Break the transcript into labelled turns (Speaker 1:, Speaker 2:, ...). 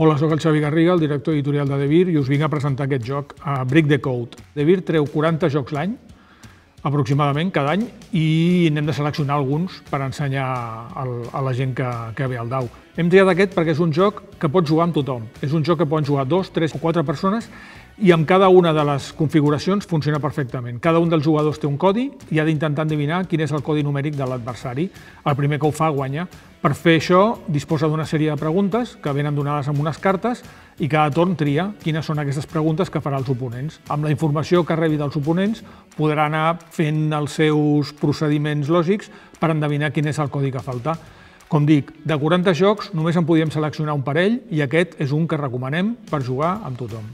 Speaker 1: Hola, sóc el Xavi Garriga, el director editorial de Devir, i us vinc a presentar aquest joc, a Brick the Code. Devir treu 40 jocs l'any, aproximadament cada any, i n'hem de seleccionar alguns per ensenyar a la gent que, que ve al DAU. Hem triat aquest perquè és un joc que pot jugar amb tothom. És un joc que poden jugar dos, tres o quatre persones i amb cada una de les configuracions funciona perfectament. Cada un dels jugadors té un codi i ha d'intentar endevinar quin és el codi numèric de l'adversari. El primer que ho fa guanya. Per fer això disposa d'una sèrie de preguntes que venen donades amb unes cartes i cada torn tria quines són aquestes preguntes que farà els oponents. Amb la informació que rebi dels oponents podrà anar fent els seus procediments lògics per endevinar quin és el codi que falta. Com dic, de 40 jocs només en podíem seleccionar un parell i aquest és un que recomanem per jugar amb tothom.